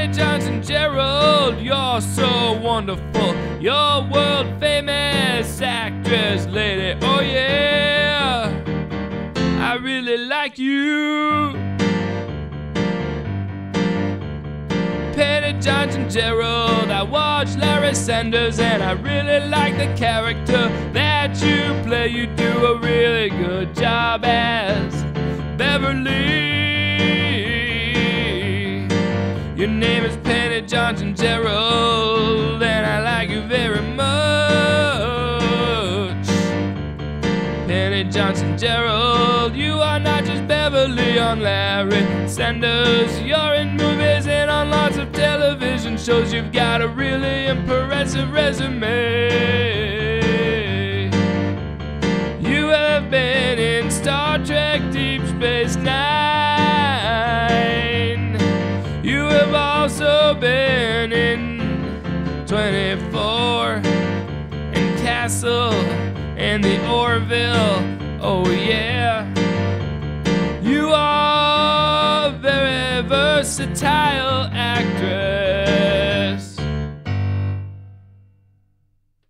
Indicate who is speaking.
Speaker 1: Penny Johnson Jerald, you're so wonderful. You're world famous actress, lady. Oh yeah, I really like you. Penny Johnson Jerald, I watch Larry Sanders and I really like the character that you play. You do a really good job as Beverly. Your name is Penny Johnson Jerald, and I like you very much. Penny Johnson Jerald, you are not just Beverly on Larry Sanders. You're in movies and on lots of television shows. You've got a really impressive resume. You have been in Star Trek Deep Space Nine. Also been in 24 and Castle and the Orville. Oh, yeah. You are very versatile actress.